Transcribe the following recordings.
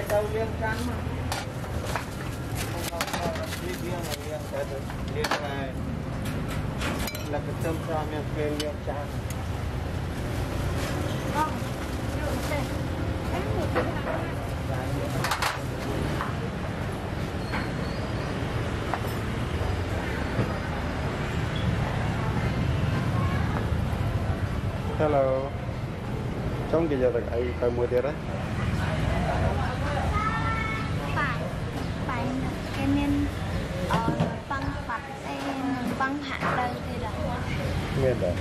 đây đâu riêng mà riêng là riêng cái riêng này là cái tâm ra miệng kêu riêng trắng không được thế Hello. Trong cái giờ là ai phải mua tiền đấy. មានដែរ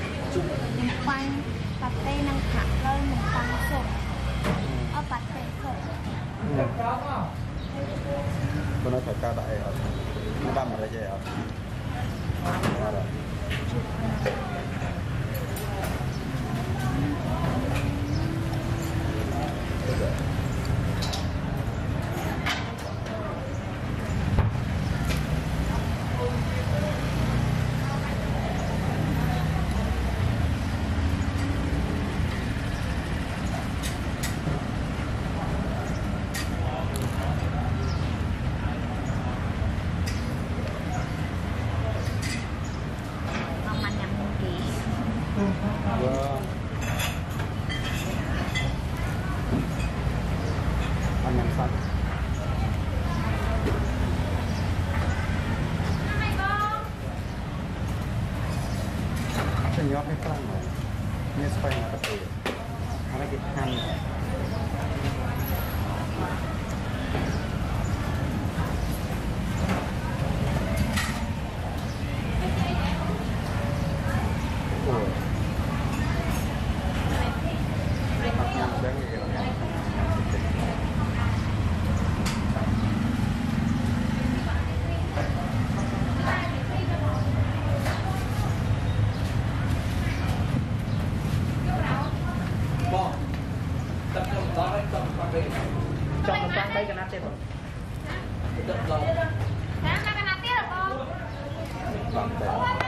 នំប៉័ងប៉ាតេនិងខាក់លើនំប៉័ងសុកអូប៉ាតេសុកបងទៅកាដាក់អីអត់ដាក់មរិចអីអត់ Cok ngebang bayi kena tip Hah? Kena tip apa? Bang, bang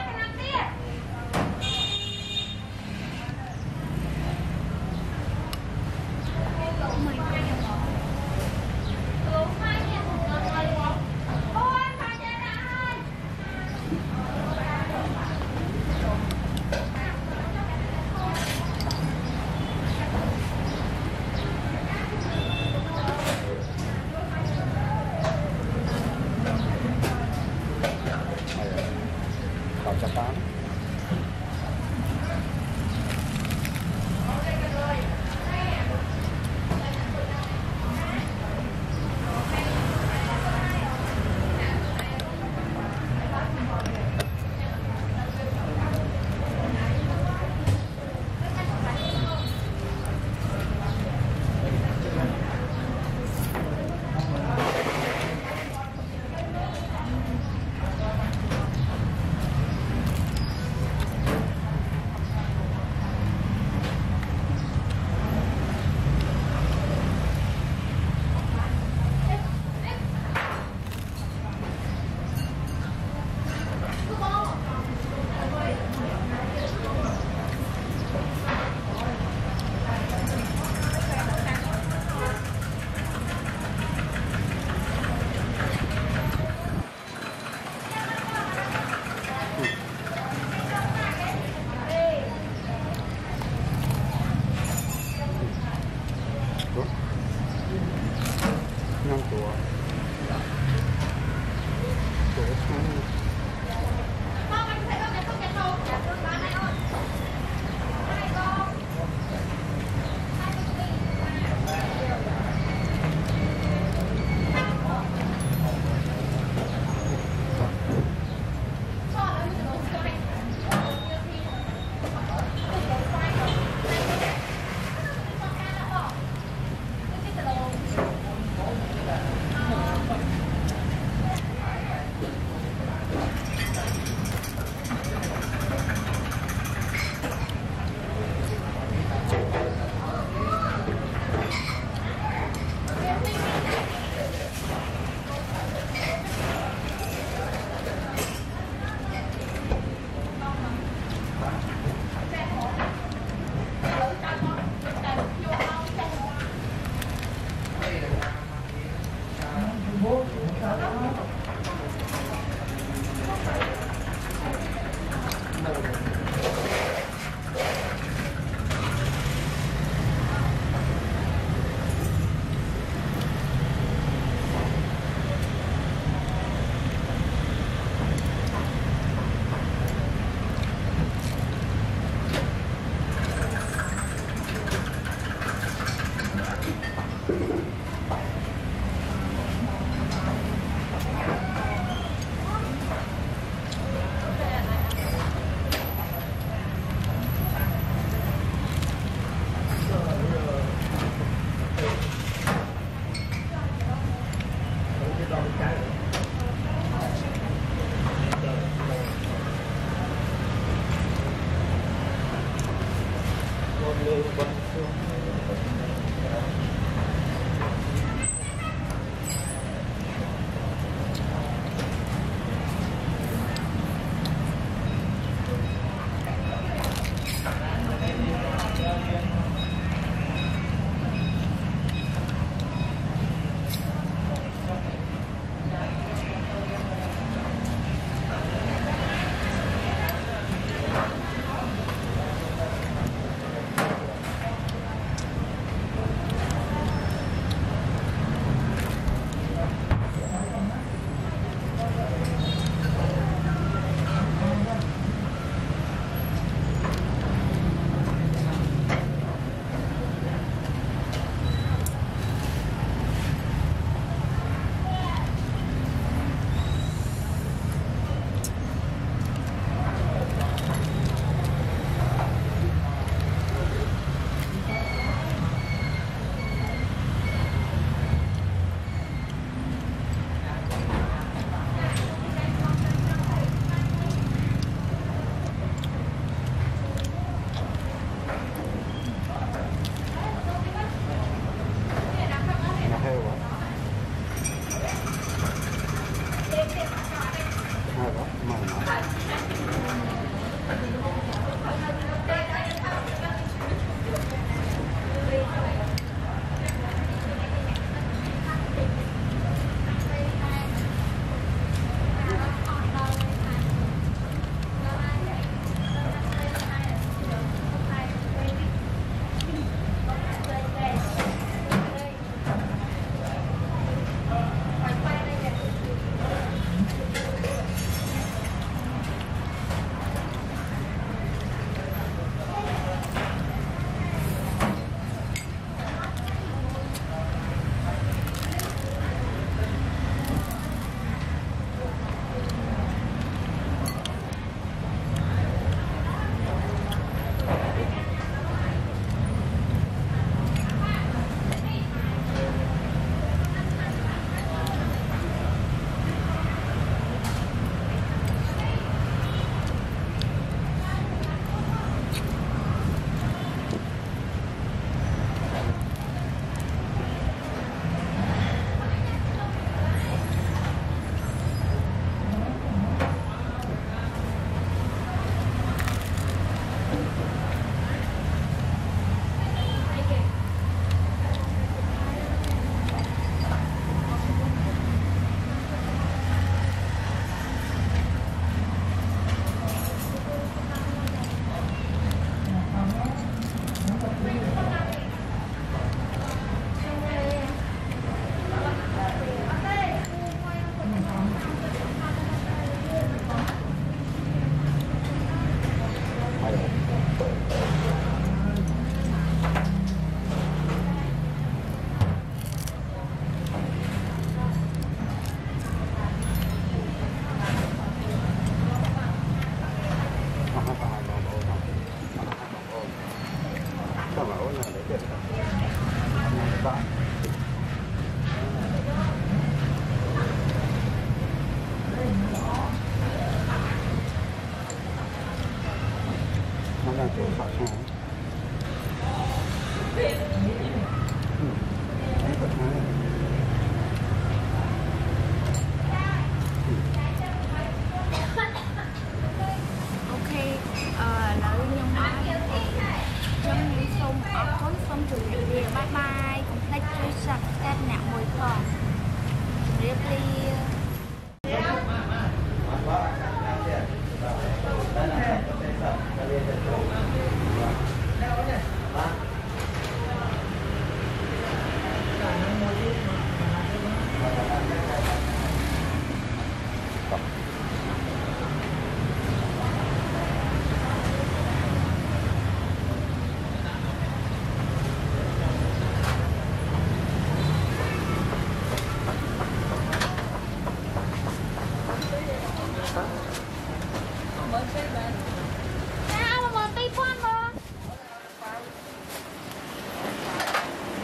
Yeah, it's.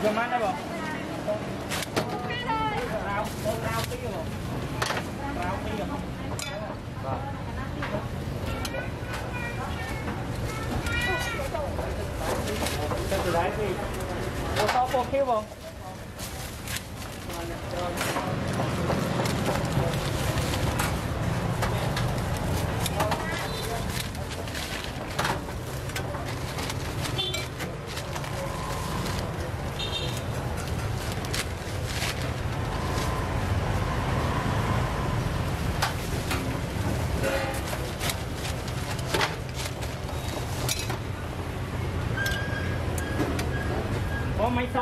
cho má nó bột rau rau tí rồi rau tí rồi cho từ đấy thì có sao bột kêu không?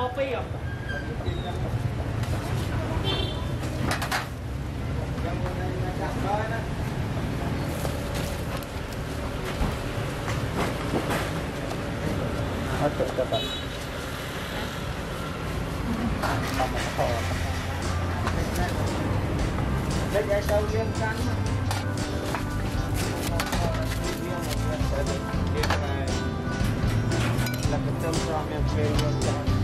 Murphy rồi hết rồi các bạn Hãy subscribe cho kênh Ghiền Mì Gõ Để không bỏ lỡ những video hấp dẫn